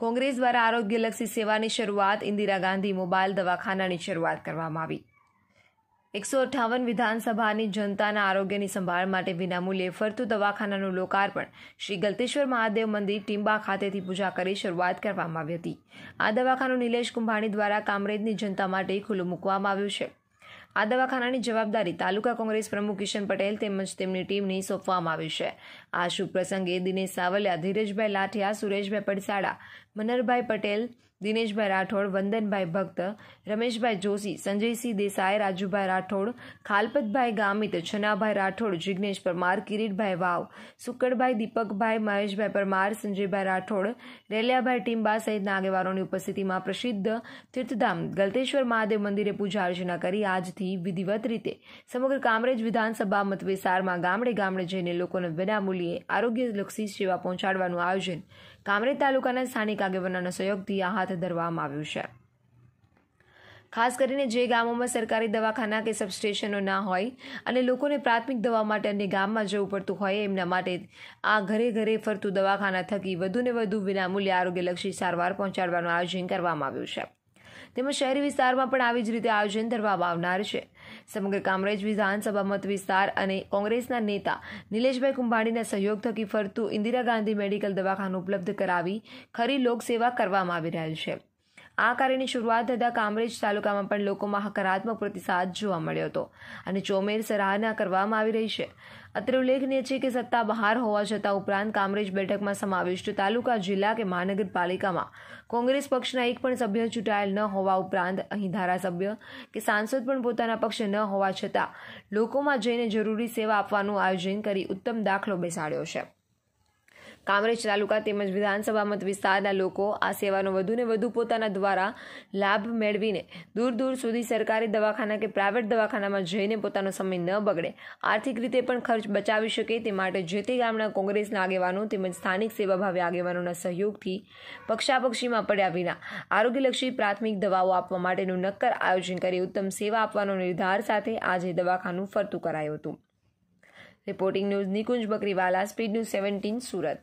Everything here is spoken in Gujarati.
કોંગ્રેસ દ્વારા આરોગ્યલક્ષી સેવાની શરૂઆત ઇન્દિરા ગાંધી મોબાઈલ દવાખાનાની શરૂઆત કરવામાં આવી. એકસો અઠ્ઠાવન વિધાનસભાની જનતાના આરોગ્યની સંભાળ માટે વિનામૂલ્યે ફરતું દવાખાનાનું લોકાર્પણ શ્રી ગલતેશ્વર મહાદેવ મંદિર ટીંબા ખાતેથી પૂજા કરી શરૂઆત કરવામાં આવી હતી. આ દવાખાનું નિલેશ કુંભાણી દ્વારા કામરેજની જનતા માટે ખુલ્લું મૂકવામાં આવ્યું છે. આ દવાખાનાની જવાબદારી તાલુકા કોંગ્રેસ પ્રમુખ કિશન પટેલ તેમજ તેમની ટીમની સોંપવામાં આવી છે. આ શુભ પ્રસંગે દિનેશ સાવલિયા, ધીરજભાઈ લાઠિયા, સુરેશભાઈ પડસાડા, મનરભાઈ પટેલ દિનેશભાઈ રાઠોડ, વંદનભાઈ ભક્ત, રમેશભાઈ જોશી, સંજયસિંહ દેસાઈ, રાજુભાઈ રાઠોડ, ખાલપતભાઈ ગામિત, છનાભાઈ રાઠોડ જિજ્ઞેશ પરમાર, કિરીટભાઈ વાવ, સુકડભાઈ, દીપકભાઈ, મહેશભાઈ પરમાર, સંજયભાઈ રાઠોડ, રેલિયાભાઈ ટીમ્બા સહિતના આગેવાનોની ઉપસ્થિતિમાં પ્રસિદ્ધ તીર્થધામ ગલતેશ્વર મહાદેવ મંદિરે પૂજા અર્ચના કરી આજથી વિધિવત રીતે. સમગ્ર કામરેજ વિધાનસભા મત વિસ્તારમાં ગામડે ગામડે જઈને લોકોને વિનામૂલ્યે આરોગ્યલક્ષી સેવા પહોંચાડવાનું આયોજન. કામરેજ તાલુકાના સ્થાનિક આગેવાનોના સહયોગથી આ હાથ ધરવામાં આવ્યું છે. ખાસ કરીને જે ગામોમાં સરકારી દવાખાના કે સબસ્ટેશનો ના હોય અને લોકોને પ્રાથમિક દવા માટે અન્ય ગામમાં જવું પડતું હોય એમના માટે આ ઘરે ઘરે ફરતું દવાખાના થકી વધુને વધુ વિનામૂલ્ય આરોગ્યલક્ષી સારવાર પહોંચાડવાનું આયોજન કરવામાં આવ્યું છે. તેમજ શહેરી વિસ્તારમાં પણ આવી જ રીતે આયોજન કરવામાં આવનાર છે. સમગ્ર કામરેજ વિધાનસભા મત વિસ્તાર અને કોંગ્રેસના નેતા નિલેશભાઈ કુંભાણીના સહયોગ થકી ફરતું ઇન્દિરા ગાંધી મેડિકલ દવાખાનું ઉપલબ્ધ કરાવી ખરી લોકસેવા કરવામાં આવી રહેલ છે. આ કાર્યની શરૂઆત થતાં કામરેજ તાલુકામાં પણ લોકોમાં હકારાત્મક પ્રતિસાદ જોવા મળ્યો હતો અને ચોમેર સરાહના કરવામાં આવી રહી છે. અત્રે ઉલ્લેખનીય છે કે સત્તા બહાર હોવા છતાં ઉપરાંત કામરેજ બેઠકમાં સમાવિષ્ટ તાલુકા, જિલ્લા કે મહાનગરપાલિકામાં કોંગ્રેસ પક્ષના એક પણ સભ્ય ચૂંટાયેલ ન હોવા ઉપરાંત અહીં ધારાસભ્ય કે સાંસદ પણ પોતાના પક્ષે ન હોવા છતાં લોકોમાં જઈને જરૂરી સેવા આપવાનું આયોજન કરી ઉત્તમ દાખલો બેસાડ્યો છે. કામરેજ તાલુકા તેમજ વિધાનસભા મત વિસ્તારના લોકો આ સેવાનો વધુને વધુ પોતાના દ્વારા લાભ મેળવીને દૂર દૂર સુધી સરકારી દવાખાના કે પ્રાઇવેટ દવાખાનામાં જઈને પોતાનો સમય ન બગડે. આર્થિક રીતે પણ ખર્ચ બચાવી શકે તે માટે જે તે ગામના કોંગ્રેસના આગેવાનો તેમજ સ્થાનિક સેવાભાવી આગેવાનોના સહયોગથી પક્ષાપક્ષીમાં પડ્યા વિના આરોગ્યલક્ષી પ્રાથમિક દવાઓ આપવા માટેનું નક્કર આયોજન કરી ઉત્તમ સેવા આપવાનો નિર્ધાર સાથે આજે દવાખાનું ફરતું કરાયું હતું. Reporting news Nikunj Bakriwala, speed news seventeen, Surat.